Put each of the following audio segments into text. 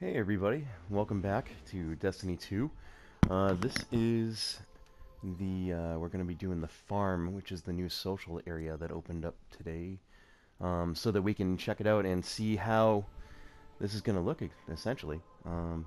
Hey everybody, welcome back to Destiny 2. Uh, this is the, uh, we're going to be doing the farm, which is the new social area that opened up today, um, so that we can check it out and see how this is going to look, essentially. Um,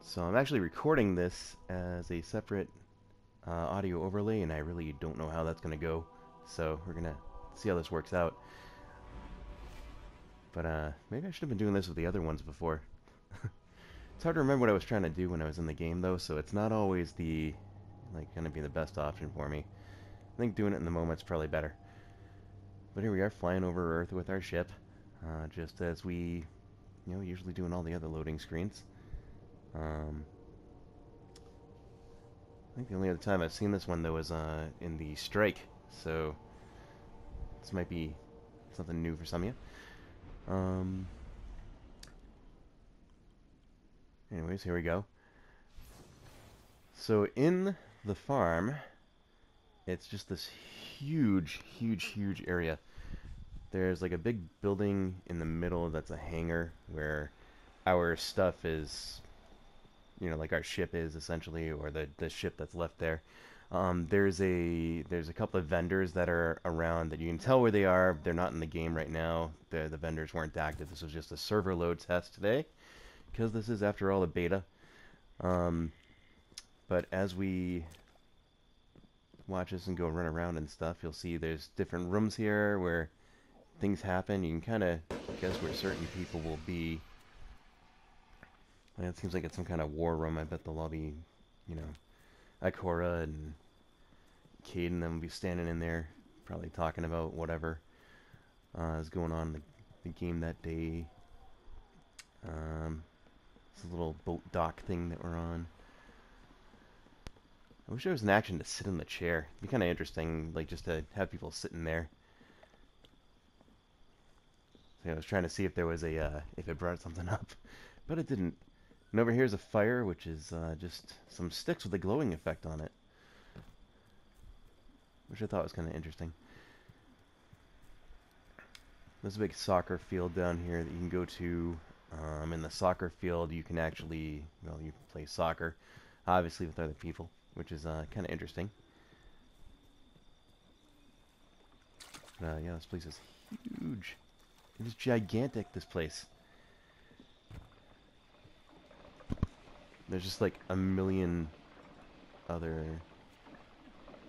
so I'm actually recording this as a separate uh, audio overlay, and I really don't know how that's going to go, so we're going to see how this works out. But uh, maybe I should have been doing this with the other ones before. it's hard to remember what I was trying to do when I was in the game, though, so it's not always the like going to be the best option for me. I think doing it in the moment's probably better. But here we are, flying over Earth with our ship, uh, just as we, you know, usually do in all the other loading screens. Um, I think the only other time I've seen this one, though, is uh, in the Strike, so this might be something new for some of you. Um, anyways, here we go. So in the farm, it's just this huge, huge, huge area. There's like a big building in the middle that's a hangar where our stuff is, you know, like our ship is essentially, or the, the ship that's left there. Um, there's a there's a couple of vendors that are around that you can tell where they are. They're not in the game right now. The the vendors weren't active. This was just a server load test today, because this is after all a beta. Um, but as we watch this and go run around and stuff, you'll see there's different rooms here where things happen. You can kind of guess where certain people will be. And it seems like it's some kind of war room. I bet the lobby, you know, Ikora and Cayde and them be standing in there, probably talking about whatever uh, is going on in the, the game that day. Um, this little boat dock thing that we're on. I wish there was an action to sit in the chair. It'd be kind of interesting, like just to have people sitting there. So I was trying to see if there was a, uh, if it brought something up, but it didn't. And over here is a fire, which is uh, just some sticks with a glowing effect on it which I thought was kind of interesting. There's a big soccer field down here that you can go to. Um, in the soccer field, you can actually, well, you play soccer, obviously with other people, which is uh, kind of interesting. Uh, yeah, this place is huge. It is gigantic, this place. There's just like a million other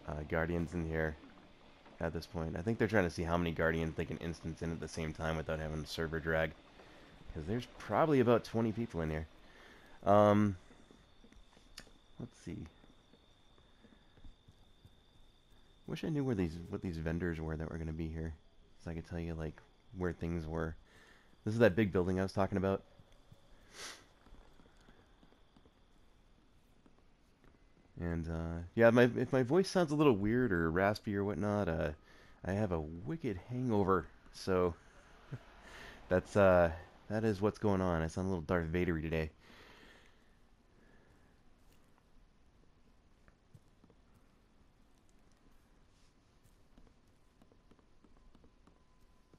uh, guardians in here at this point. I think they're trying to see how many guardians they can instance in at the same time without having server drag. Because there's probably about 20 people in here. Um, let's see. Wish I knew where these what these vendors were that were going to be here. So I could tell you, like, where things were. This is that big building I was talking about. And uh, yeah, my if my voice sounds a little weird or raspy or whatnot, uh, I have a wicked hangover, so that's uh, that is what's going on. I sound a little Darth Vadery today.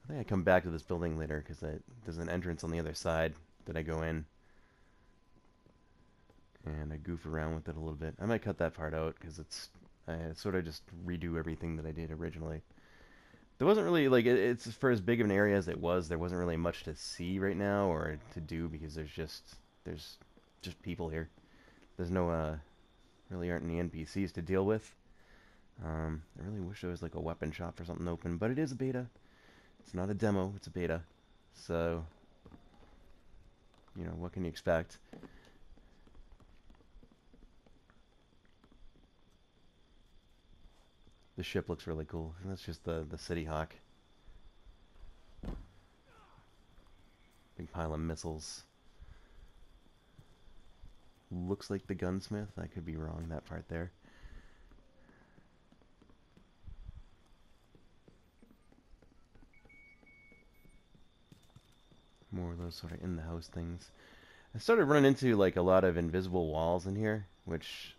I think I come back to this building later because there's an entrance on the other side that I go in and I goof around with it a little bit. I might cut that part out because it's I sort of just redo everything that I did originally. There wasn't really like it, it's for as big of an area as it was. There wasn't really much to see right now or to do because there's just there's just people here. There's no uh really aren't any NPCs to deal with. Um, I really wish there was like a weapon shop or something open, but it is a beta. It's not a demo. It's a beta. So you know what can you expect? The ship looks really cool. And that's just the, the City Hawk. Big pile of missiles. Looks like the gunsmith. I could be wrong, that part there. More of those sort of in-the-house things. I started running into like a lot of invisible walls in here, which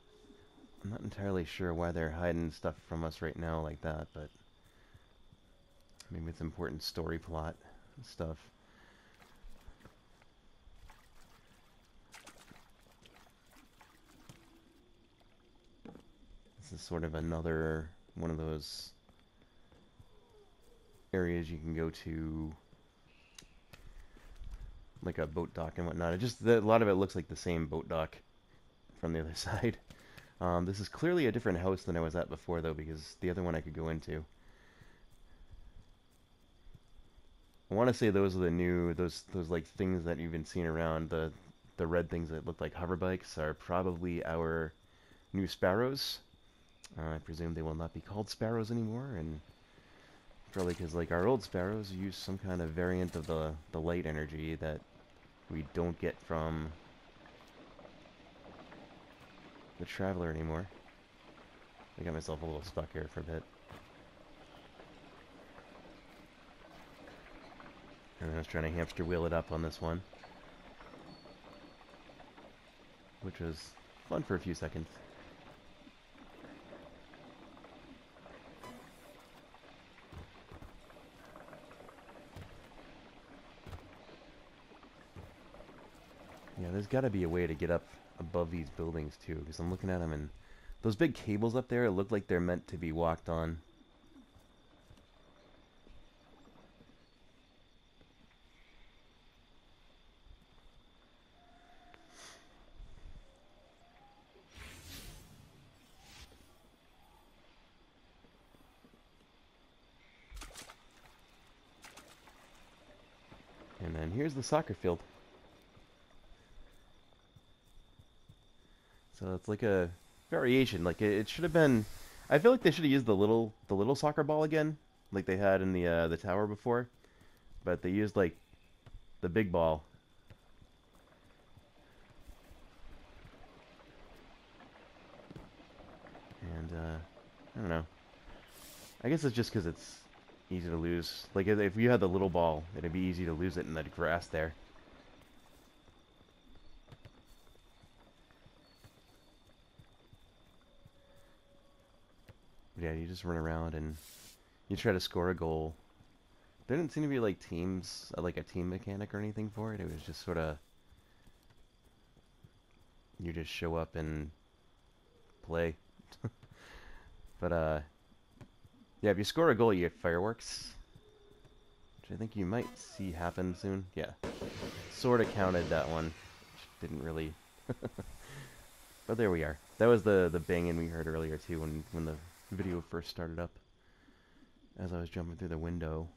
I'm not entirely sure why they're hiding stuff from us right now like that, but maybe it's important story plot stuff. This is sort of another one of those areas you can go to like a boat dock and whatnot. It just the, a lot of it looks like the same boat dock from the other side. Um, this is clearly a different house than I was at before, though, because the other one I could go into. I want to say those are the new those those like things that you've been seeing around the the red things that look like hover bikes are probably our new sparrows. Uh, I presume they will not be called sparrows anymore, and probably because like our old sparrows use some kind of variant of the the light energy that we don't get from the Traveler anymore. I got myself a little stuck here for a bit. And I was trying to hamster wheel it up on this one. Which was fun for a few seconds. There's got to be a way to get up above these buildings too, because I'm looking at them and those big cables up there it look like they're meant to be walked on. And then here's the soccer field. It's like a variation. Like it, it should have been. I feel like they should have used the little the little soccer ball again, like they had in the uh, the tower before, but they used like the big ball. And uh, I don't know. I guess it's just because it's easy to lose. Like if you had the little ball, it'd be easy to lose it in the grass there. Yeah, you just run around and you try to score a goal. There didn't seem to be like teams, uh, like a team mechanic or anything for it. It was just sort of you just show up and play. but uh, yeah, if you score a goal, you get fireworks, which I think you might see happen soon. Yeah, sort of counted that one. Didn't really. but there we are. That was the the banging we heard earlier too when when the video first started up as I was jumping through the window.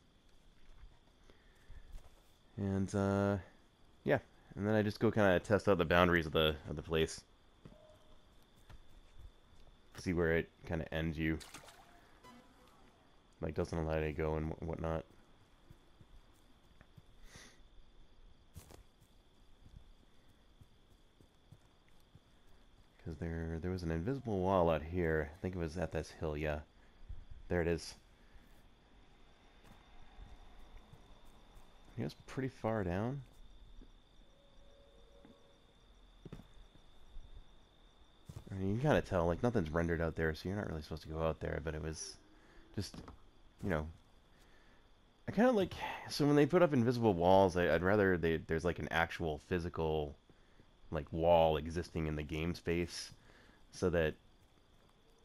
And uh, yeah, and then I just go kind of test out the boundaries of the of the place. See where it kind of ends you. Like doesn't allow you to go and whatnot. Because there, there an invisible wall out here. I think it was at this hill, yeah. There it is. It was pretty far down. I mean, you of tell, like, nothing's rendered out there, so you're not really supposed to go out there, but it was just, you know, I kind of like, so when they put up invisible walls, I, would rather they, there's like an actual physical like wall existing in the game space so that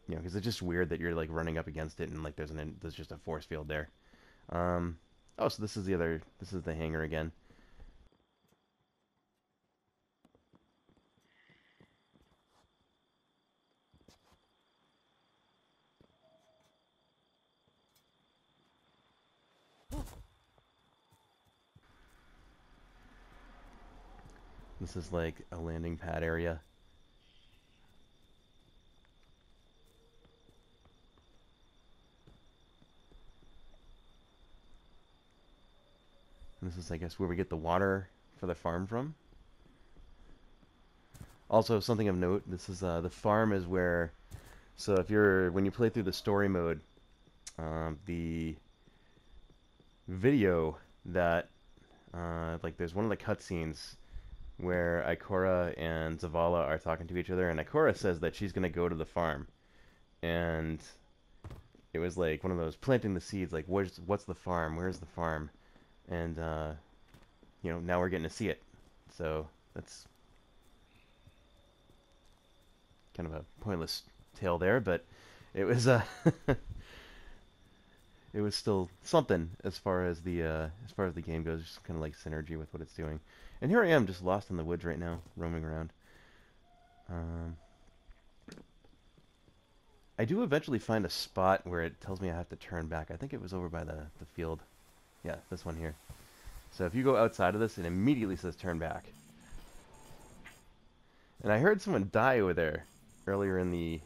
you know because it's just weird that you're like running up against it and like there's an there's just a force field there um oh so this is the other this is the hangar again This is like a landing pad area. This is, I guess, where we get the water for the farm from. Also, something of note, this is, uh, the farm is where, so if you're, when you play through the story mode, um, the video that, uh, like, there's one of the cutscenes where Ikora and Zavala are talking to each other, and Ikora says that she's gonna go to the farm, and it was like one of those planting the seeds, like what's what's the farm? Where's the farm? And uh, you know now we're getting to see it, so that's kind of a pointless tale there, but it was uh, it was still something as far as the uh, as far as the game goes. Just kind of like synergy with what it's doing. And here I am, just lost in the woods right now, roaming around. Um, I do eventually find a spot where it tells me I have to turn back. I think it was over by the, the field. Yeah, this one here. So if you go outside of this, it immediately says turn back. And I heard someone die over there earlier in the...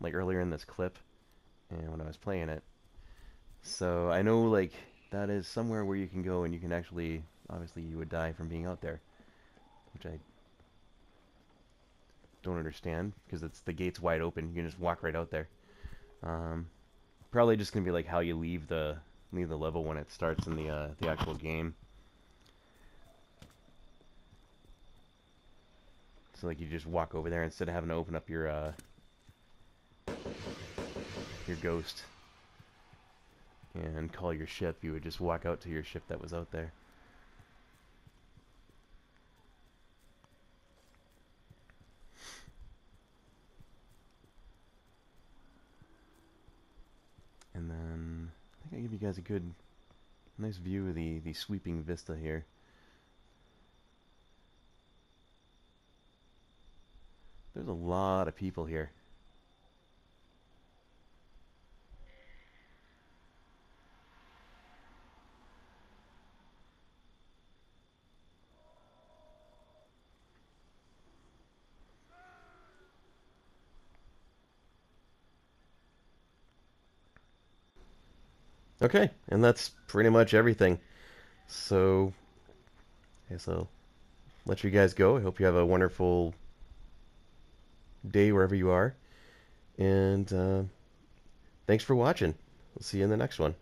Like, earlier in this clip. And when I was playing it. So I know, like, that is somewhere where you can go and you can actually... Obviously, you would die from being out there. Which I don't understand because it's the gate's wide open. You can just walk right out there. Um, probably just gonna be like how you leave the leave the level when it starts in the uh, the actual game. So like you just walk over there instead of having to open up your uh, your ghost and call your ship. You would just walk out to your ship that was out there. And I give you guys a good, nice view of the, the sweeping vista here. There's a lot of people here. Okay, and that's pretty much everything. So, I guess I'll let you guys go. I hope you have a wonderful day wherever you are. And uh, thanks for watching. We'll see you in the next one.